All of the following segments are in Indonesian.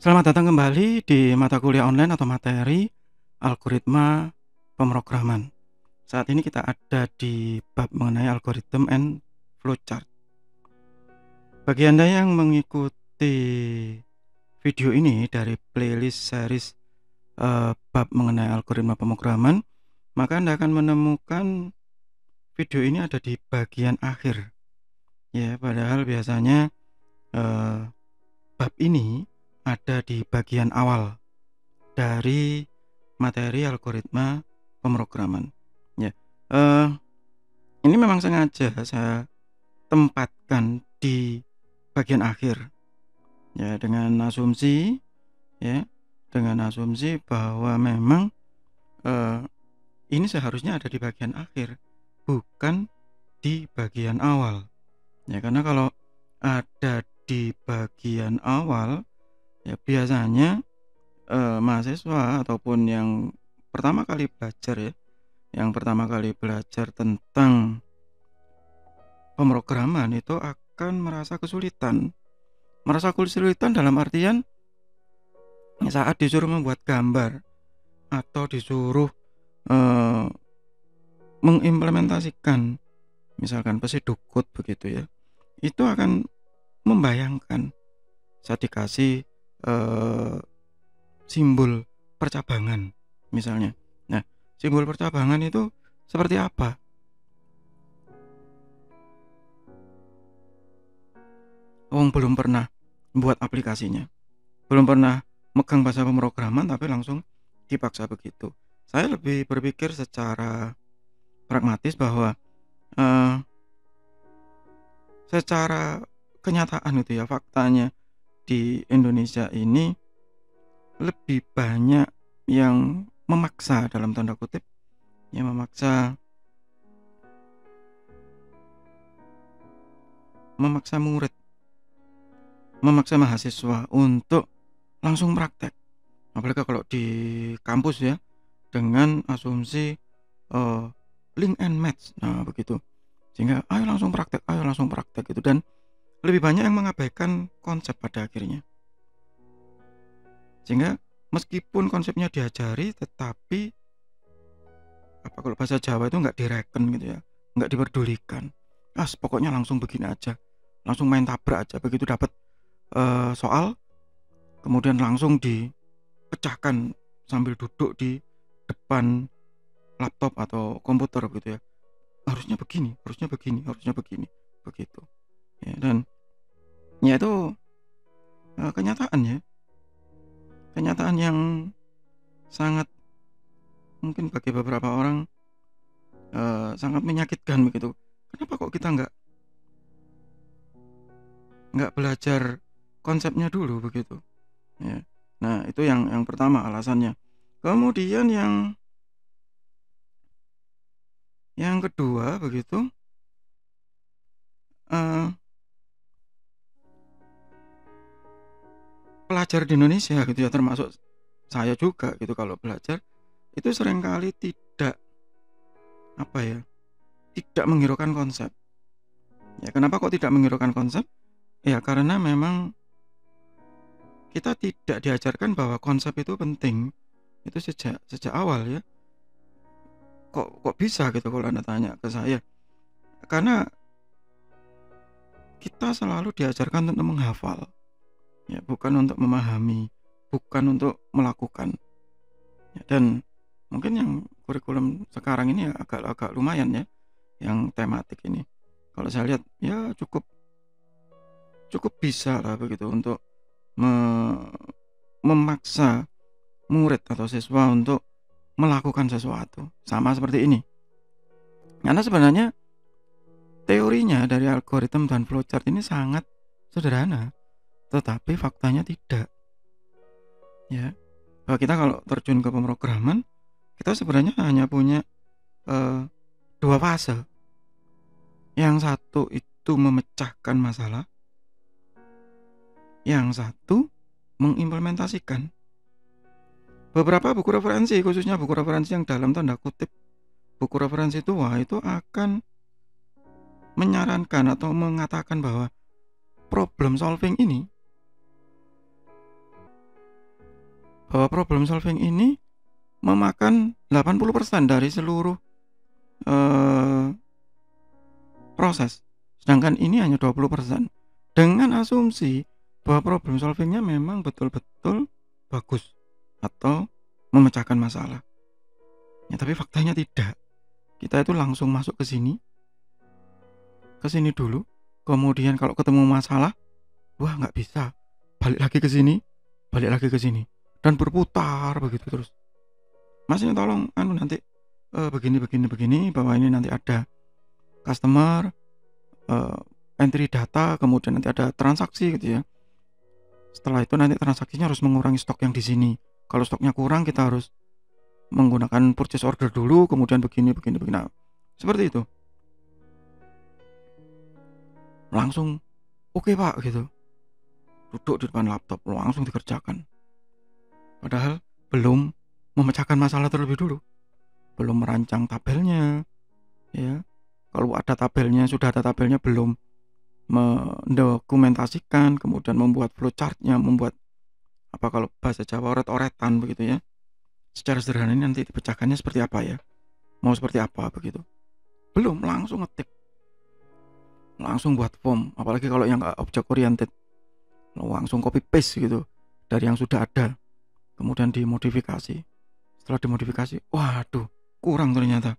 Selamat datang kembali di mata kuliah online atau materi algoritma pemrograman. Saat ini kita ada di bab mengenai algorithm and flowchart. Bagi Anda yang mengikuti video ini dari playlist series uh, bab mengenai algoritma pemrograman, maka Anda akan menemukan video ini ada di bagian akhir. Ya, padahal biasanya uh, bab ini ada di bagian awal dari materi algoritma pemrograman. Ya, uh, ini memang sengaja saya tempatkan di bagian akhir, ya dengan asumsi, ya dengan asumsi bahwa memang uh, ini seharusnya ada di bagian akhir, bukan di bagian awal. Ya, karena kalau ada di bagian awal ya biasanya eh, mahasiswa ataupun yang pertama kali belajar ya yang pertama kali belajar tentang pemrograman itu akan merasa kesulitan merasa kesulitan dalam artian saat disuruh membuat gambar atau disuruh eh, mengimplementasikan misalkan pesidukut begitu ya itu akan membayangkan saat dikasih eh, simbol percabangan misalnya. Nah, simbol percabangan itu seperti apa? Wong belum pernah buat aplikasinya. Belum pernah megang bahasa pemrograman tapi langsung dipaksa begitu. Saya lebih berpikir secara pragmatis bahwa uh, secara kenyataan itu ya faktanya di Indonesia ini lebih banyak yang memaksa dalam tanda kutip yang memaksa memaksa murid memaksa mahasiswa untuk langsung praktek. Apalagi kalau di kampus ya dengan asumsi uh, link and match nah begitu sehingga ayo langsung praktek ayo langsung praktek gitu dan lebih banyak yang mengabaikan konsep pada akhirnya. Sehingga meskipun konsepnya diajari tetapi apa kalau bahasa Jawa itu nggak direken gitu ya, nggak diperdulikan. Ah, pokoknya langsung begini aja, langsung main tabrak aja. Begitu dapat uh, soal, kemudian langsung dipecahkan sambil duduk di depan laptop atau komputer gitu ya. Harusnya begini, harusnya begini, harusnya begini, begitu. Ya, dan ya itu uh, kenyataan ya. Kenyataan yang sangat mungkin bagi beberapa orang uh, sangat menyakitkan begitu. Kenapa kok kita nggak nggak belajar konsepnya dulu begitu? Ya. Nah itu yang yang pertama alasannya. Kemudian yang yang kedua begitu uh, pelajar di Indonesia gitu ya termasuk saya juga gitu kalau belajar itu sering kali tidak apa ya tidak menghiraukan konsep. Ya kenapa kok tidak menghiraukan konsep? Ya karena memang kita tidak diajarkan bahwa konsep itu penting. Itu sejak sejak awal ya kok kok bisa gitu kalau anda tanya ke saya? Karena kita selalu diajarkan untuk menghafal ya bukan untuk memahami bukan untuk melakukan. Ya, dan mungkin yang kurikulum sekarang ini agak-agak lumayan ya yang tematik ini. Kalau saya lihat ya cukup cukup bisa lah begitu untuk me memaksa murid atau siswa untuk melakukan sesuatu sama seperti ini. Karena sebenarnya teorinya dari algoritma dan flowchart ini sangat sederhana tetapi faktanya tidak. Ya bahwa kita kalau terjun ke pemrograman kita sebenarnya hanya punya uh, dua fase. Yang satu itu memecahkan masalah yang satu mengimplementasikan beberapa buku referensi khususnya buku referensi yang dalam tanda kutip. Buku referensi tua itu akan menyarankan atau mengatakan bahwa problem solving ini bahwa problem solving ini memakan 80% dari seluruh uh, proses. Sedangkan ini hanya 20% dengan asumsi bahwa problem solvingnya memang betul-betul bagus atau memecahkan masalah. Ya tapi faktanya tidak. Kita itu langsung masuk ke sini. Ke sini dulu. Kemudian kalau ketemu masalah wah nggak bisa. Balik lagi ke sini balik lagi ke sini. Dan berputar begitu terus. Mas tolong anu nanti uh, begini begini begini bahwa ini nanti ada customer uh, entry data kemudian nanti ada transaksi gitu ya. Setelah itu nanti transaksinya harus mengurangi stok yang di sini kalau stoknya kurang kita harus menggunakan purchase order dulu kemudian begini begini begini nah, seperti itu langsung oke okay, pak gitu duduk di depan laptop langsung dikerjakan Padahal belum memecahkan masalah terlebih dulu. Belum merancang tabelnya. Ya. Kalau ada tabelnya, sudah ada tabelnya belum mendokumentasikan, kemudian membuat flowchartnya, membuat apa kalau bahasa Jawa oret-oretan begitu ya. Secara sederhana ini nanti dipecahkannya seperti apa ya? Mau seperti apa begitu? Belum, langsung ngetik. Langsung buat form, apalagi kalau yang object oriented. Langsung copy paste gitu dari yang sudah ada kemudian dimodifikasi setelah dimodifikasi waduh kurang ternyata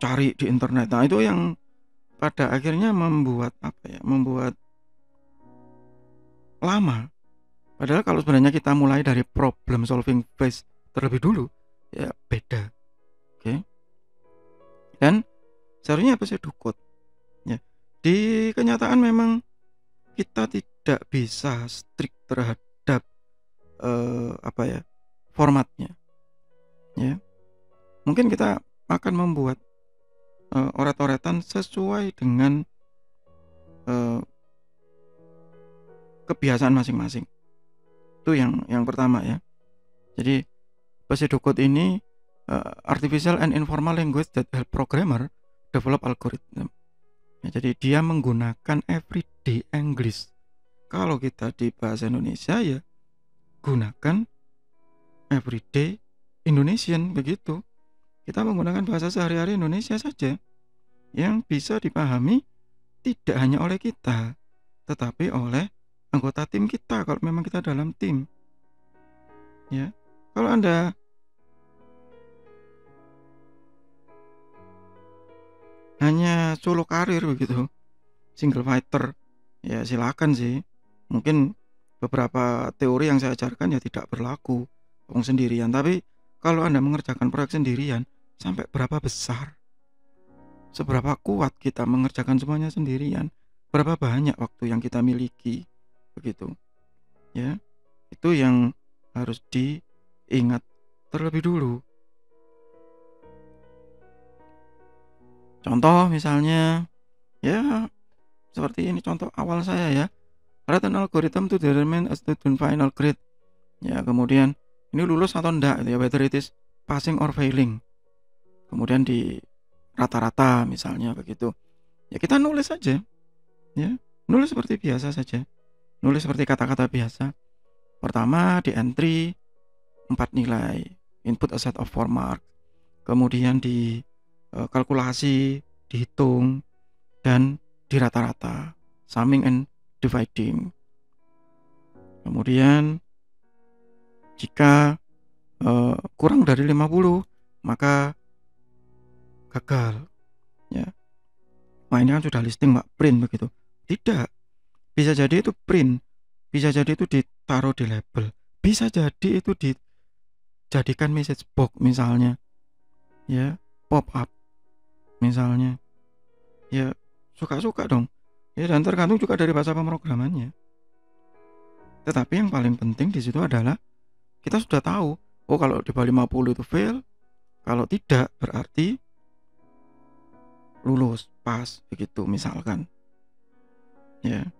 cari di internet nah itu yang pada akhirnya membuat apa ya membuat lama padahal kalau sebenarnya kita mulai dari problem solving phase terlebih dulu ya beda. Oke. Okay? dan seharusnya apa sih dukut ya di kenyataan memang kita tidak bisa strict terhadap uh, apa ya formatnya. Ya. Mungkin kita akan membuat uh, oret-oretan sesuai dengan uh, kebiasaan masing-masing itu yang yang pertama ya. Jadi Pesidokot ini uh, artificial and informal language that help programmer develop algorithm. Ya, jadi dia menggunakan everyday English. Kalau kita di bahasa Indonesia ya gunakan everyday Indonesian begitu. Kita menggunakan bahasa sehari-hari Indonesia saja yang bisa dipahami tidak hanya oleh kita, tetapi oleh anggota tim kita kalau memang kita dalam tim. Ya. Kalau Anda hanya solo karir begitu, single fighter, ya silakan sih. Mungkin beberapa teori yang saya ajarkan ya tidak berlaku wong sendirian tapi kalau anda mengerjakan proyek sendirian sampai berapa besar seberapa kuat kita mengerjakan semuanya sendirian berapa banyak waktu yang kita miliki begitu ya itu yang harus diingat terlebih dulu contoh misalnya ya seperti ini contoh awal saya ya an algorithm to determine a student final grade. Ya, kemudian ini lulus atau enggak ya, whether it is passing or failing. Kemudian di rata-rata misalnya begitu. Ya kita nulis saja. Ya, nulis seperti biasa saja. Nulis seperti kata-kata biasa. Pertama di entry empat nilai, input a set of four mark. Kemudian di uh, kalkulasi, dihitung dan di rata-rata, summing and dividing. Kemudian jika uh, kurang dari 50 maka gagal ya. Nah ini kan sudah listing Mbak print begitu. Tidak. Bisa jadi itu print, bisa jadi itu ditaruh di label, bisa jadi itu dijadikan message box misalnya. Ya, pop up misalnya. Ya, suka-suka dong. Ya dan tergantung juga dari bahasa pemrogramannya. Tetapi yang paling penting di situ adalah kita sudah tahu, oh kalau di bawah 50 itu fail, kalau tidak berarti lulus, pas begitu misalkan. Ya.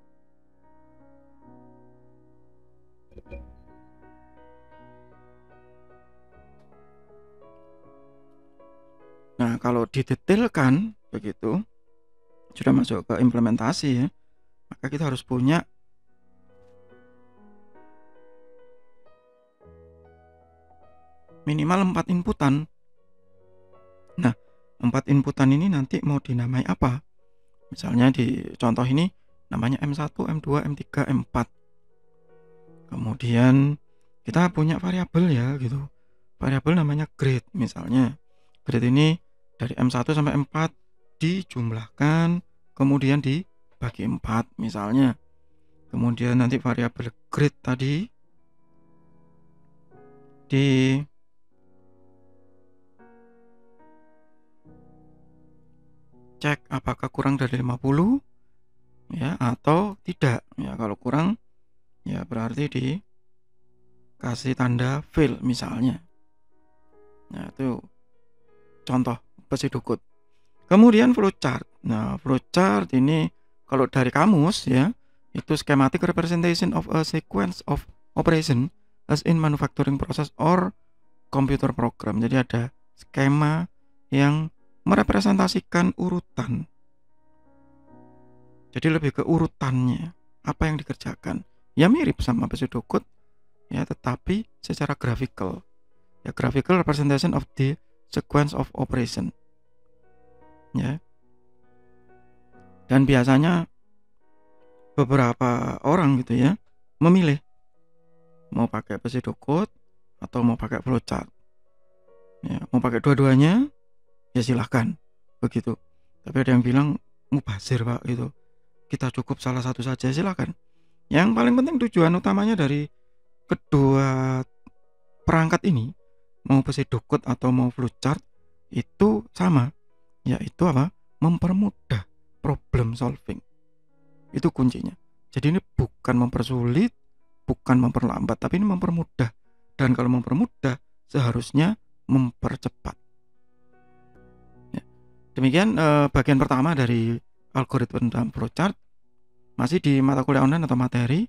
Nah, kalau didetailkan begitu, sudah masuk ke implementasi ya maka kita harus punya minimal empat inputan. Nah empat inputan ini nanti mau dinamai apa? Misalnya di contoh ini namanya M1, M2, M3, M4 kemudian kita punya variabel ya gitu. Variabel namanya grade misalnya. Grade ini dari M1 sampai M4 dijumlahkan kemudian dibagi 4 misalnya. Kemudian nanti variabel grade tadi di cek apakah kurang dari 50 ya atau tidak. Ya kalau kurang ya berarti dikasih tanda fail misalnya. Nah itu contoh besi dukut kemudian flowchart nah flowchart ini kalau dari kamus ya itu schematic representation of a sequence of operation as in manufacturing process or computer program jadi ada skema yang merepresentasikan urutan. Jadi lebih ke urutannya, apa yang dikerjakan. Ya mirip sama pseudocode, ya tetapi secara graphical. Ya graphical representation of the sequence of operation. Ya. Dan biasanya beberapa orang gitu ya memilih mau pakai pseudocode atau mau pakai flowchart. Ya, mau pakai dua-duanya ya silahkan begitu tapi ada yang bilang mubazir pak gitu kita cukup salah satu saja silahkan yang paling penting tujuan utamanya dari kedua perangkat ini mau dokut atau mau flowchart itu sama yaitu apa? Mempermudah problem solving. Itu kuncinya. Jadi ini bukan mempersulit bukan memperlambat tapi ini mempermudah. Dan kalau mempermudah seharusnya mempercepat. Demikian eh, bagian pertama dari algoritma dalam flowchart. Masih di mata kuliah online atau materi?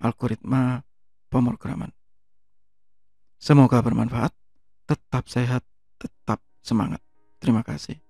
Algoritma pemrograman. Semoga bermanfaat, tetap sehat, tetap semangat. Terima kasih.